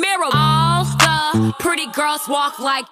mirror. All the pretty girls walk like